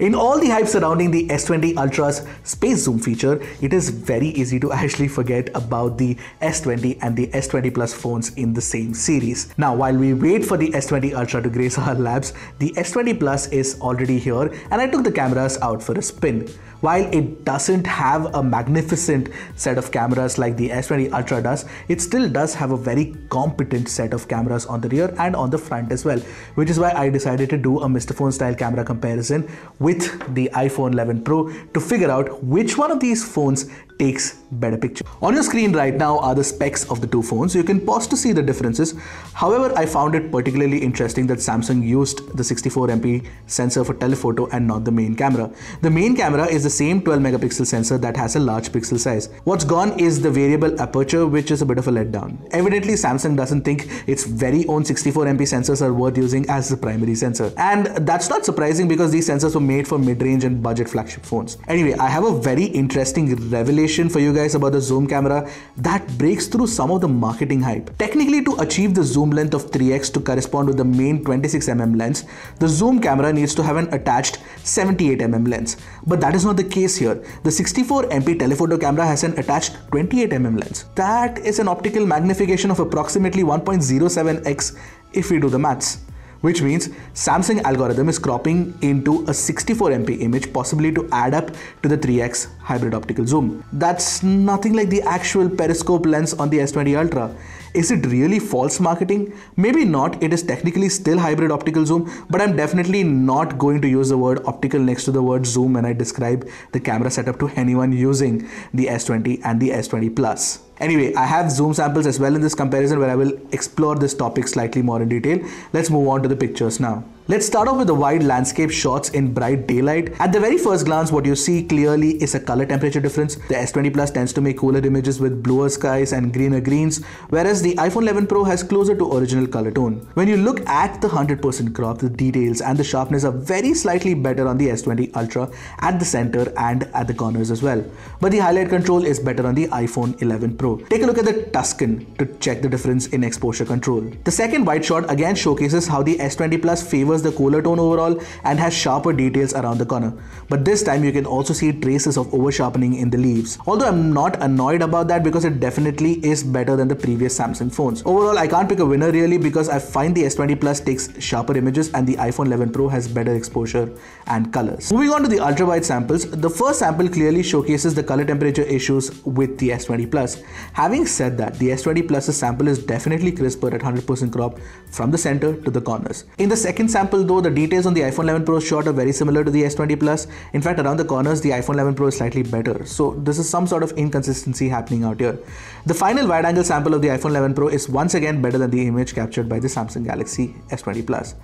In all the hype surrounding the S20 Ultra's space zoom feature, it is very easy to actually forget about the S20 and the S20 Plus phones in the same series. Now, while we wait for the S20 Ultra to grace our labs, the S20 Plus is already here and I took the cameras out for a spin. While it doesn't have a magnificent set of cameras like the S20 Ultra does, it still does have a very competent set of cameras on the rear and on the front as well, which is why I decided to do a Mr. Phone style camera comparison with the iPhone 11 Pro to figure out which one of these phones takes better picture. On your screen right now are the specs of the two phones. You can pause to see the differences. However, I found it particularly interesting that Samsung used the 64MP sensor for telephoto and not the main camera. The main camera is the same 12 megapixel sensor that has a large pixel size. What's gone is the variable aperture which is a bit of a letdown. Evidently Samsung doesn't think its very own 64MP sensors are worth using as the primary sensor. And that's not surprising because these sensors were made for mid-range and budget flagship phones. Anyway, I have a very interesting revelation for you guys about the zoom camera that breaks through some of the marketing hype. Technically, to achieve the zoom length of 3x to correspond with the main 26mm lens, the zoom camera needs to have an attached 78mm lens. But that is not the case here. The 64MP telephoto camera has an attached 28mm lens. That is an optical magnification of approximately 1.07x if we do the maths which means Samsung algorithm is cropping into a 64MP image possibly to add up to the 3x hybrid optical zoom. That's nothing like the actual periscope lens on the S20 Ultra. Is it really false marketing? Maybe not, it is technically still hybrid optical zoom, but I'm definitely not going to use the word optical next to the word zoom when I describe the camera setup to anyone using the S20 and the S20 Plus. Anyway, I have zoom samples as well in this comparison where I will explore this topic slightly more in detail. Let's move on to the pictures now. Let's start off with the wide landscape shots in bright daylight. At the very first glance, what you see clearly is a color temperature difference. The S20 Plus tends to make cooler images with bluer skies and greener greens, whereas the iPhone 11 Pro has closer to original color tone. When you look at the 100% crop, the details and the sharpness are very slightly better on the S20 Ultra at the center and at the corners as well. But the highlight control is better on the iPhone 11 Pro. Take a look at the Tuscan to check the difference in exposure control. The second wide shot again showcases how the S20 Plus favors favors the cooler tone overall and has sharper details around the corner. But this time you can also see traces of over sharpening in the leaves. Although I'm not annoyed about that because it definitely is better than the previous Samsung phones. Overall, I can't pick a winner really because I find the S20 Plus takes sharper images and the iPhone 11 Pro has better exposure and colors. Moving on to the ultra wide samples, the first sample clearly showcases the color temperature issues with the S20 Plus. Having said that, the S20 Plus's sample is definitely crisper at 100% crop from the center to the corners. In the second sample, though, the details on the iPhone 11 Pro shot are very similar to the S20 Plus. In fact, around the corners, the iPhone 11 Pro is slightly better. So this is some sort of inconsistency happening out here. The final wide angle sample of the iPhone 11 Pro is once again better than the image captured by the Samsung Galaxy S20 Plus.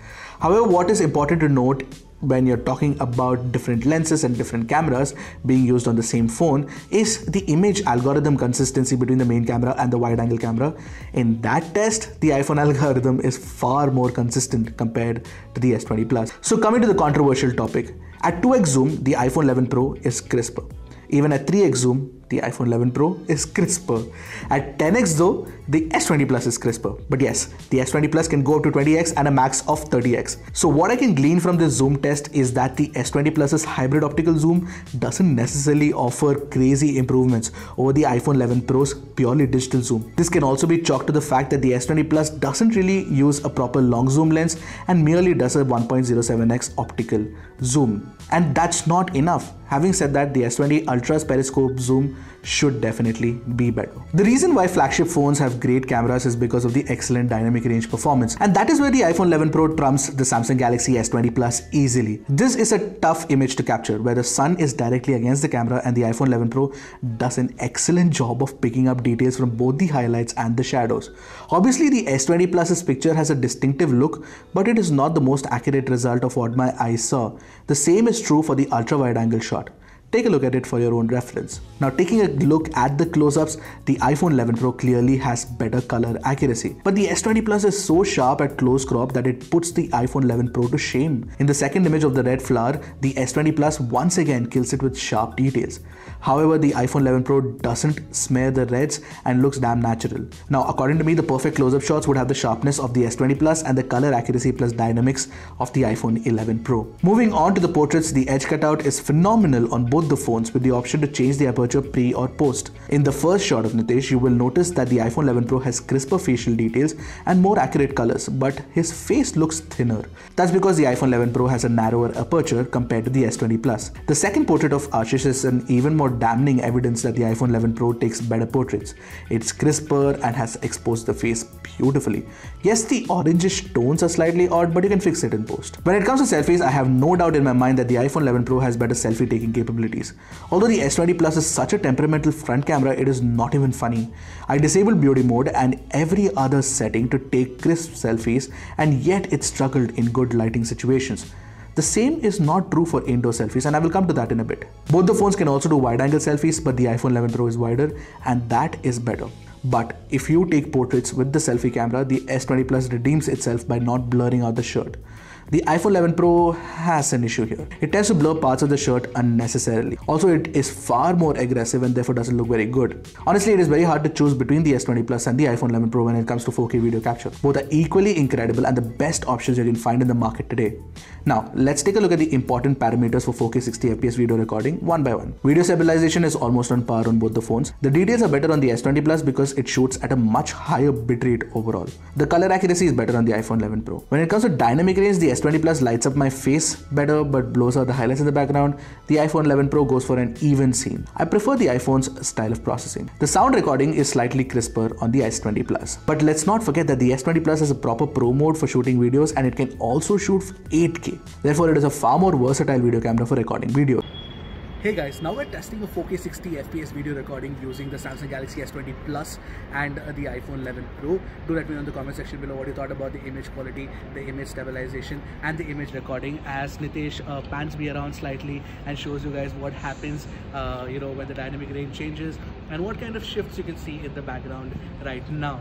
However, what is important to note when you're talking about different lenses and different cameras being used on the same phone is the image algorithm consistency between the main camera and the wide angle camera. In that test, the iPhone algorithm is far more consistent compared to the S20 Plus. So coming to the controversial topic, at 2x zoom, the iPhone 11 Pro is crisper. Even at 3x zoom, the iPhone 11 Pro is crisper. At 10x though, the S20 Plus is crisper. But yes, the S20 Plus can go up to 20x and a max of 30x. So what I can glean from this zoom test is that the S20 Plus's hybrid optical zoom doesn't necessarily offer crazy improvements over the iPhone 11 Pro's purely digital zoom. This can also be chalked to the fact that the S20 Plus doesn't really use a proper long zoom lens and merely does a 1.07x optical zoom. And that's not enough. Having said that, the S20 Ultra's periscope zoom should definitely be better. The reason why flagship phones have great cameras is because of the excellent dynamic range performance. And that is where the iPhone 11 Pro trumps the Samsung Galaxy S20 Plus easily. This is a tough image to capture where the sun is directly against the camera and the iPhone 11 Pro does an excellent job of picking up details from both the highlights and the shadows. Obviously the S20 Plus's picture has a distinctive look, but it is not the most accurate result of what my eyes saw. The same is true for the ultra wide angle shot. Take a look at it for your own reference. Now taking a look at the close-ups, the iPhone 11 Pro clearly has better color accuracy. But the S20 Plus is so sharp at close crop that it puts the iPhone 11 Pro to shame. In the second image of the red flower, the S20 Plus once again kills it with sharp details. However, the iPhone 11 Pro doesn't smear the reds and looks damn natural. Now, according to me, the perfect close-up shots would have the sharpness of the S20 Plus and the color accuracy plus dynamics of the iPhone 11 Pro. Moving on to the portraits, the edge cutout is phenomenal on both the phones with the option to change the aperture pre or post. In the first shot of Nitesh, you will notice that the iPhone 11 Pro has crisper facial details and more accurate colors, but his face looks thinner. That's because the iPhone 11 Pro has a narrower aperture compared to the S20 Plus. The second portrait of Ashish is an even more damning evidence that the iPhone 11 Pro takes better portraits. It's crisper and has exposed the face beautifully. Yes, the orangish tones are slightly odd, but you can fix it in post. When it comes to selfies, I have no doubt in my mind that the iPhone 11 Pro has better selfie taking capabilities. Although the S20 Plus is such a temperamental front camera, it is not even funny. I disabled beauty mode and every other setting to take crisp selfies, and yet it struggled in good lighting situations. The same is not true for indoor selfies and I will come to that in a bit. Both the phones can also do wide angle selfies but the iPhone 11 Pro is wider and that is better. But if you take portraits with the selfie camera, the S20 Plus redeems itself by not blurring out the shirt. The iPhone 11 Pro has an issue here. It tends to blur parts of the shirt unnecessarily. Also, it is far more aggressive and therefore doesn't look very good. Honestly, it is very hard to choose between the S20 Plus and the iPhone 11 Pro when it comes to 4K video capture. Both are equally incredible and the best options you can find in the market today. Now, let's take a look at the important parameters for 4K 60 FPS video recording one by one. Video stabilization is almost on par on both the phones. The details are better on the S20 Plus because it shoots at a much higher bitrate overall. The color accuracy is better on the iPhone 11 Pro. When it comes to dynamic range, the S20 Plus lights up my face better but blows out the highlights in the background. The iPhone 11 Pro goes for an even scene. I prefer the iPhone's style of processing. The sound recording is slightly crisper on the S20 Plus. But let's not forget that the S20 Plus has a proper pro mode for shooting videos and it can also shoot 8K Therefore, it is a far more versatile video camera for recording video. Hey guys, now we're testing a 4K 60 FPS video recording using the Samsung Galaxy S20 Plus and the iPhone 11 Pro. Do let me know in the comment section below what you thought about the image quality, the image stabilization and the image recording as Nitesh uh, pans me around slightly and shows you guys what happens uh, you know when the dynamic range changes and what kind of shifts you can see in the background right now.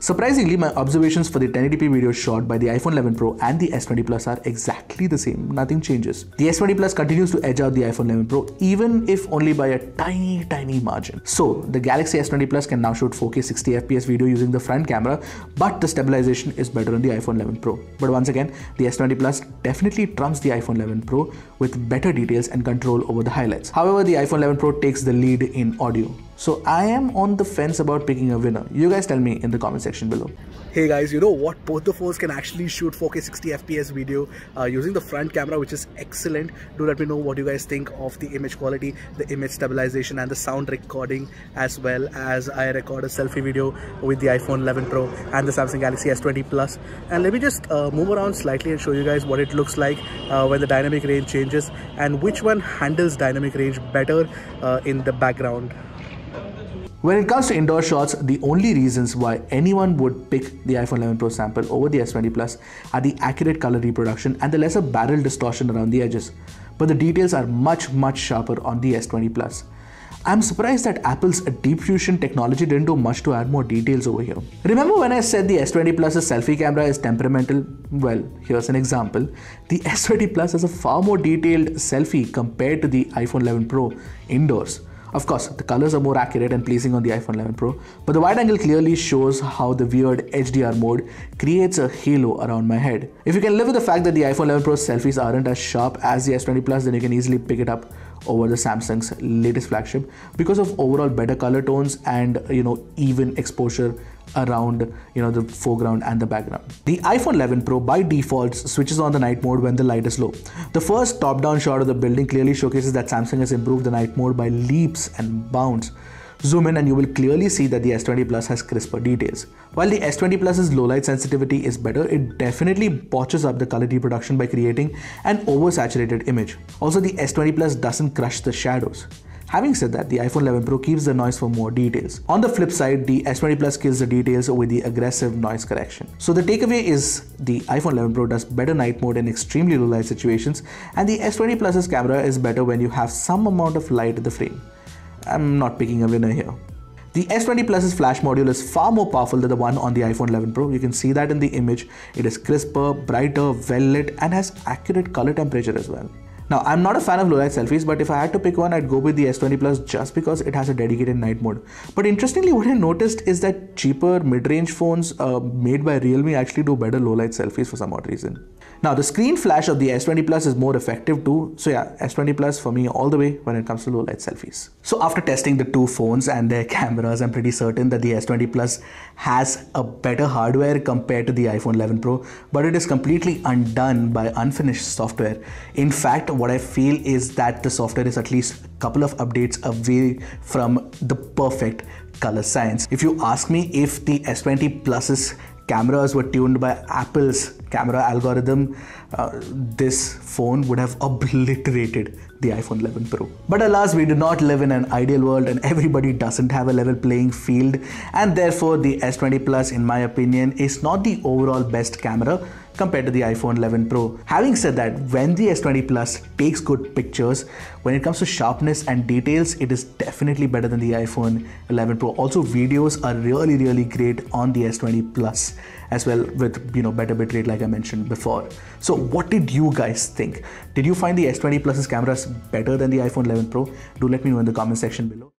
Surprisingly, my observations for the 1080p video shot by the iPhone 11 Pro and the S20 Plus are exactly the same. Nothing changes. The S20 Plus continues to edge out the iPhone 11 Pro even if only by a tiny tiny margin. So, the Galaxy S20 Plus can now shoot 4K 60 FPS video using the front camera, but the stabilization is better on the iPhone 11 Pro. But once again, the S20 Plus definitely trumps the iPhone 11 Pro with better details and control over the highlights. However, the iPhone 11 Pro takes the lead in audio. So I am on the fence about picking a winner. You guys tell me in the comment section below. Hey guys, you know what? Both the phones can actually shoot 4K 60 FPS video uh, using the front camera, which is excellent. Do let me know what you guys think of the image quality, the image stabilization and the sound recording as well as I record a selfie video with the iPhone 11 Pro and the Samsung Galaxy S20 Plus. And let me just uh, move around slightly and show you guys what it looks like uh, when the dynamic range changes and which one handles dynamic range better uh, in the background. When it comes to indoor shots, the only reasons why anyone would pick the iPhone 11 Pro sample over the S20 Plus are the accurate color reproduction and the lesser barrel distortion around the edges. But the details are much much sharper on the S20 Plus. I'm surprised that Apple's Deep Fusion technology didn't do much to add more details over here. Remember when I said the S20 Plus's selfie camera is temperamental? Well, here's an example. The S20 Plus has a far more detailed selfie compared to the iPhone 11 Pro indoors. Of course, the colors are more accurate and pleasing on the iPhone 11 Pro, but the wide angle clearly shows how the weird HDR mode creates a halo around my head. If you can live with the fact that the iPhone 11 Pro selfies aren't as sharp as the S20 Plus, then you can easily pick it up over the Samsung's latest flagship because of overall better color tones and you know even exposure around you know the foreground and the background. The iPhone 11 Pro by default switches on the night mode when the light is low. The first top-down shot of the building clearly showcases that Samsung has improved the night mode by leaps and bounds. Zoom in and you will clearly see that the S20 Plus has crisper details. While the S20 Plus's low light sensitivity is better, it definitely botches up the color reproduction by creating an oversaturated image. Also, the S20 Plus doesn't crush the shadows. Having said that, the iPhone 11 Pro keeps the noise for more details. On the flip side, the S20 Plus kills the details with the aggressive noise correction. So the takeaway is the iPhone 11 Pro does better night mode in extremely low light situations and the S20 Plus's camera is better when you have some amount of light in the frame. I'm not picking a winner here. The S20 Plus's flash module is far more powerful than the one on the iPhone 11 Pro. You can see that in the image. It is crisper, brighter, well lit and has accurate color temperature as well. Now, I'm not a fan of low light selfies, but if I had to pick one, I'd go with the S20 Plus just because it has a dedicated night mode. But interestingly, what I noticed is that cheaper mid-range phones uh, made by Realme actually do better low light selfies for some odd reason. Now the screen flash of the S20 Plus is more effective too. So yeah, S20 Plus for me all the way when it comes to low light selfies. So after testing the two phones and their cameras, I'm pretty certain that the S20 Plus has a better hardware compared to the iPhone 11 Pro, but it is completely undone by unfinished software. In fact, what I feel is that the software is at least a couple of updates away from the perfect color science. If you ask me if the S20 Plus's cameras were tuned by Apple's camera algorithm, uh, this phone would have obliterated the iPhone 11 Pro. But alas, we do not live in an ideal world and everybody doesn't have a level playing field and therefore the S20 Plus in my opinion is not the overall best camera compared to the iPhone 11 Pro. Having said that, when the S20 Plus takes good pictures, when it comes to sharpness and details, it is definitely better than the iPhone 11 Pro. Also, videos are really, really great on the S20 Plus as well with you know better bitrate like I mentioned before. So what did you guys think? Did you find the S20 Plus's cameras better than the iPhone 11 Pro? Do let me know in the comment section below.